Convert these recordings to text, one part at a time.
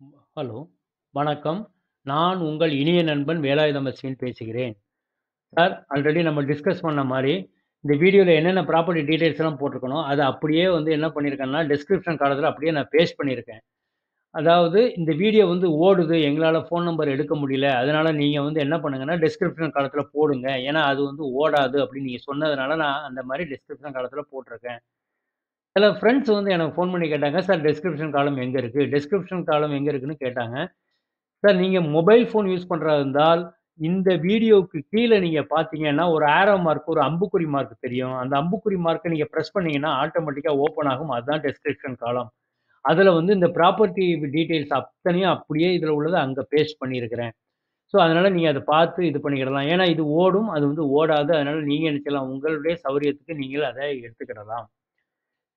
Hello, வணக்கம். நான் உங்கள் இனிய நண்பன் வேலாயுதம் அஸ்வின் பேசுகிறேன். சார், ஆல்ரெடி நம்ம டிஸ்கஸ் பண்ண மாதிரி இந்த வீடியோவில் என்னென்ன ப்ராப்பர்ட்டி டீட்டெயில்ஸ்லாம் போட்டிருக்கணும் அதை அப்படியே வந்து என்ன பண்ணியிருக்கேன்னா, டிஸ்கிரிப்ஷன் காலத்தில் அப்படியே நான் பேஸ்ட் பண்ணியிருக்கேன். அதாவது இந்த வீடியோ வந்து ஓடுது, எங்களால் ஃபோன் நம்பர் எடுக்க முடியல. அதனால் நீங்கள் வந்து என்ன பண்ணுங்கன்னா, டிஸ்கிரிப்ஷன் காலத்தில் போடுங்க. ஏன்னா, அது வந்து ஓடாது அப்படின்னு நீங்கள் சொன்னதுனால, நான் அந்த மாதிரி டிஸ்கிரிப்ஷன் காலத்தில் போட்டிருக்கேன். சில ஃப்ரெண்ட்ஸ் வந்து எனக்கு ஃபோன் பண்ணி கேட்டாங்க, "சார் டிஸ்கிரிப்ஷன் காலம் எங்கே இருக்குது டிஸ்கிரிப்ஷன் காலம் எங்கே இருக்குன்னு?" கேட்டாங்க. சார் நீங்கள் மொபைல் ஃபோன் யூஸ் பண்ணுறா இருந்தால், இந்த வீடியோவுக்கு கீழே நீங்கள் பார்த்தீங்கன்னா, ஒரு ஆரோ மார்க், ஒரு அம்புக்குறி மார்க் தெரியும். அந்த அம்புக்குறி மார்க்கை நீங்கள் ப்ரெஸ் பண்ணீங்கன்னா, ஆட்டோமேட்டிக்காக ஓப்பன் ஆகும். அதுதான் டிஸ்கிரிப்ஷன் காலம். அதில் வந்து இந்த ப்ராப்பர்ட்டி டீட்டெயில்ஸ் அத்தனையும் அப்படியே இதில் உள்ளதை அங்கே பேஸ்ட் பண்ணியிருக்கிறேன். ஸோ, அதனால் நீங்கள் அதை பார்த்து இது பண்ணிக்கிடலாம். ஏன்னா, இது ஓடும், அது வந்து ஓடாது. அதனால் நீங்கள் என்ன உங்களுடைய சௌரியத்துக்கு நீங்கள் அதை எடுத்துக்கிடலாம்.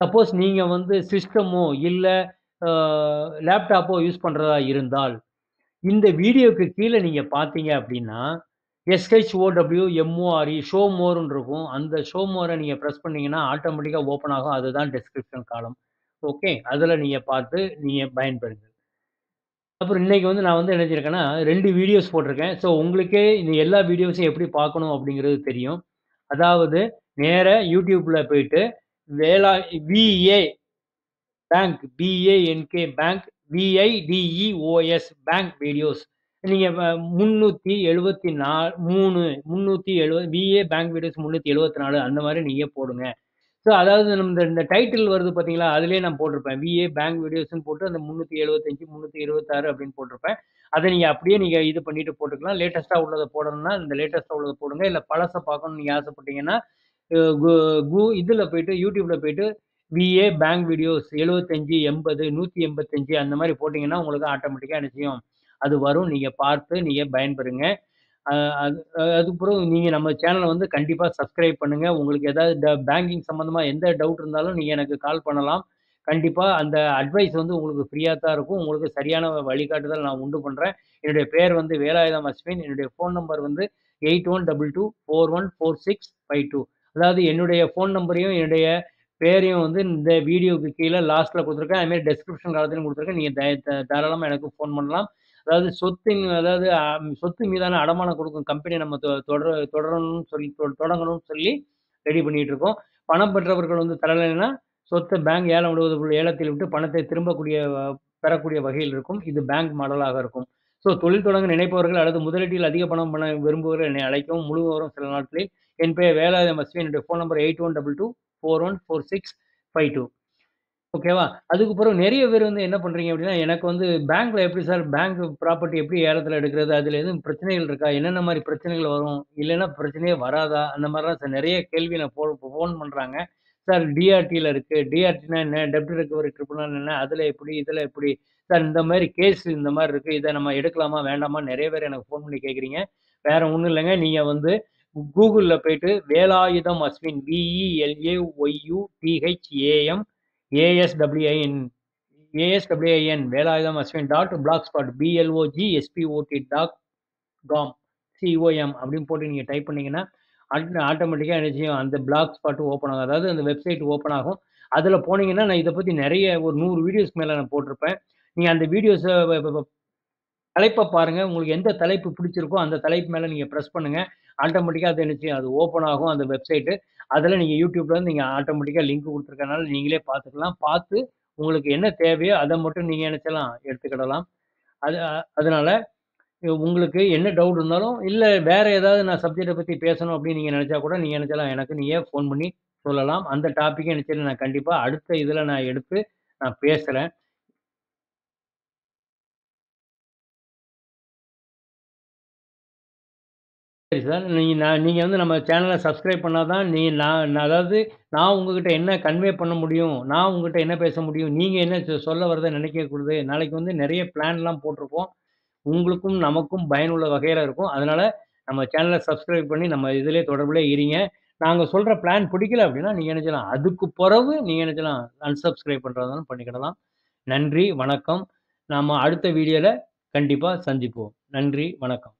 சப்போஸ் நீங்கள் வந்து சிஸ்டமோ, இல்லை லேப்டாப்போ யூஸ் பண்ணுறதா இருந்தால், இந்த வீடியோக்கு கீழே நீங்கள் பார்த்தீங்க அப்படின்னா, S H O W M O R E show மோர்ன்னு இருக்கும். அந்த ஷோ மோரை நீங்கள் ப்ரெஸ் பண்ணிங்கன்னா ஆட்டோமேட்டிக்காக ஓப்பன் ஆகும். அதுதான் டிஸ்கிரிப்ஷன் காலம். ஓகே. அதில் நீங்கள் பார்த்து நீங்கள் பயன்பெறுங்கள். அப்புறம் இன்னைக்கு வந்து நான் வந்து என்ன செஞ்சிருக்கேன்னா, 2 வீடியோஸ் போட்டிருக்கேன். ஸோ, உங்களுக்கே இந்த எல்லா வீடியோஸையும் எப்படி பார்க்கணும் அப்படிங்கிறது தெரியும். அதாவது நேராக யூடியூப்பில் போயிட்டு, வேலா V A bank B A N K bank V I D E O S bank videos. நீங்கள் முந்நூற்றி எழுபத்தி நாலு மூணு முந்நூற்றி எழுபது பிஏ பேங்க் வீடியோஸ் 374 அந்த மாதிரி நீங்கள் போடுங்க. ஸோ, அதாவது இந்த இந்த டைட்டில் வருது பார்த்தீங்களா, அதுலேயே நான் போட்டிருப்பேன். விஏ பேங்க் வீடியோஸ்னு போட்டு அந்த 375, 326 அப்படின்னு போட்டிருப்பேன். அதை நீங்கள் அப்படியே நீங்கள் இது பண்ணிட்டு போட்டுக்கலாம். லேட்டஸ்ட்டாக உள்ளதை போடணும்னா, இந்த லேட்டஸ்ட்டாக உள்ளதை போடுங்க. இல்லை பழசை பார்க்கணும்னு நீங்கள் ஆசைப்பட்டீங்கன்னா, இதில் போயிட்டு யூடியூப்ல போயிட்டு விஏ பேங்க் வீடியோஸ் 75, 80, 185 அந்த மாதிரி போட்டிங்கன்னா உங்களுக்கு ஆட்டோமேட்டிக்காக என்ன அது வரும். நீங்கள் பார்த்து நீங்கள் பயன்பெறுங்க. அது அதுக்கப்புறம் நீங்கள் நம்ம சேனலை வந்து கண்டிப்பாக சப்ஸ்கிரைப் பண்ணுங்கள் உங்களுக்கு ஏதாவது ட பேங்கிங் சம்மந்தமாக எந்த டவுட் இருந்தாலும் நீங்கள் எனக்கு கால் பண்ணலாம். கண்டிப்பாக அந்த அட்வைஸ் வந்து உங்களுக்கு ஃப்ரீயாக தான் இருக்கும். உங்களுக்கு சரியான வழிகாட்டுதல் நான் உண்டு பண்ணுறேன் என்னுடைய பெயர் வந்து வேலாயுதம் அஸ்வின். என்னுடைய ஃபோன் நம்பர் வந்து 8122414652 அதாவது என்னுடைய ஃபோன் நம்பரையும், என்னுடைய பேரையும் வந்து இந்த வீடியோக்கு கீழே லாஸ்ட்டில் கொடுத்துருக்கேன் அதுமாரி டெஸ்கிரிப்ஷன் காலத்துலையும் காலத்திலும் நீங்கள் நீங்க த எனக்கு ஃபோன் பண்ணலாம். அதாவது சொத்தின் அதாவது சொத்து மீதான அடமானம் கொடுக்கும் கம்பெனி நம்ம தொ தொடர தொடரணும்னு சொல்லி தொ தொடங்கணும்னு சொல்லி ரெடி பண்ணிகிட்டு இருக்கோம். பணம் பெற்றவர்கள் வந்து தரலைன்னா, சொத்தை பேங்க் ஏலம் விடுவது ஏலத்தில் விட்டு பணத்தை திரும்பக்கூடிய பெறக்கூடிய வகையில் இருக்கும். இது பேங்க் மாடலாக இருக்கும். ஸோ, தொழில் தொடங்க நினைப்பவர்கள் அல்லது முதலீட்டில் அதிக பணம் பண்ண விரும்புவர்கள் என்னை அழைக்கவும். முழு விவரம் சில நாட்களில். என் பேர் வேலாதம் அஸ்வின். என்னுடைய ஃபோன் நம்பர் 8122414652 ஓகேவா? அதுக்கப்புறம் நிறைய பேர் வந்து என்ன பண்ணுறீங்க அப்படின்னா, எனக்கு வந்து பேங்க்கில் எப்படி சார் பேங்க் ப்ராப்பர்ட்டி எப்படி ஏலத்தில் எடுக்கிறது? அதில் எதுவும் பிரச்சனைகள் இருக்கா? என்னென்ன மாதிரி பிரச்சனைகள் வரும்? இல்லைன்னா பிரச்சனையே வராதா? அந்த மாதிரிலாம் சார் நிறைய கேள்வி நான் ஃபோ ஃபோன் பண்ணுறாங்க சார் டிஆர்டியில் இருக்குது டிஆர்டினா என்ன? டெப்ட் ரெக்கவரி ட்ரிபுனல் என்ன? அதில் எப்படி? இதில் எப்படி? சார் இந்த மாதிரி கேஸ் இந்த மாதிரி இருக்குது இதை நம்ம எடுக்கலாமா? வேண்டாமா நிறைய பேர் எனக்கு ஃபோன் பண்ணி கேட்குறீங்க வேறு ஒன்றும் இல்லைங்க நீங்கள் வந்து கூகுளில் போயிட்டு Velayudham Ashwin V E L A Y U D H A M A S W I N A S W I N Velayudham Ashwin dot blog spot B L O G S P O T dot com C O M அப்படின்னு போட்டு நீங்கள் type பண்ணிங்கன்னா add ஆட்டோமேட்டிக்காக என்ன அந்த black spot open ஆகும். அதாவது அந்த வெப்சைட் ஓப்பன் ஆகும். அதில் போனீங்கன்னா, நான் இதை பற்றி நிறைய ஒரு நூறு வீடியோஸ்க்கு மேலே நான் போட்டிருப்பேன். நீங்கள் அந்த வீடியோஸை தலைப்பை பாருங்கள் உங்களுக்கு எந்த தலைப்பு பிடிச்சிருக்கோ, அந்த தலைப்பு மேலே நீங்கள் ப்ரெஸ் பண்ணுங்கள் ஆட்டோமேட்டிக்காக அது என்ன அது ஓப்பன் ஆகும் அந்த வெப்சைட்டு. அதில் நீங்கள் யூடியூப்லேருந்து நீங்கள் ஆட்டோமேட்டிக்காக லிங்க் கொடுத்துருக்கனால நீங்களே பார்த்துக்கலாம். பார்த்து உங்களுக்கு என்ன தேவையோ அதை மட்டும் நீங்கள் நினச்சலாம் எடுத்துக்கிடலாம். அது அதனால உங்களுக்கு என்ன டவுட் இருந்தாலும், இல்லை வேறு ஏதாவது நான் சப்ஜெக்டை பற்றி பேசணும் அப்படின்னு நீங்கள் நினச்சா கூட, நீங்கள் நினச்சலாம் எனக்கு நீங்கள் ஃபோன் பண்ணி சொல்லலாம். அந்த டாபிக்க என்ன நான் கண்டிப்பாக அடுத்த இதில் நான் எடுத்து நான் பேசுகிறேன் சரி சார். நீங்கள் நான் நீங்கள் வந்து நம்ம சேனலை சப்ஸ்கிரைப் பண்ணால் தான் நீ நான் அதாவது நான் உங்ககிட்ட என்ன கன்வே பண்ண முடியும்? நான் உங்ககிட்ட என்ன பேச முடியும்? நீங்கள் என்ன சொல்ல வரதை நினைக்கக்கூடாது. நாளைக்கு வந்து நிறைய பிளான்லாம் போட்டிருப்போம். உங்களுக்கும் நமக்கும் பயனுள்ள வகையில் இருக்கும். அதனால் நம்ம சேனலை சப்ஸ்கிரைப் பண்ணி நம்ம இதிலே தொடர்புலேயே இருங்க. நாங்கள் சொல்கிற பிளான் பிடிக்கல அப்படின்னா, நீங்கள் நினச்சலாம் அதுக்கு பிறகு நீங்கள் நினச்சலாம் அன்சப்ஸ்கிரைப் பண்ணுறதாலும் பண்ணிக்கிடலாம். நன்றி, வணக்கம். நாம் அடுத்த வீடியோவில் கண்டிப்பாக சந்திப்போம். நன்றி, வணக்கம்.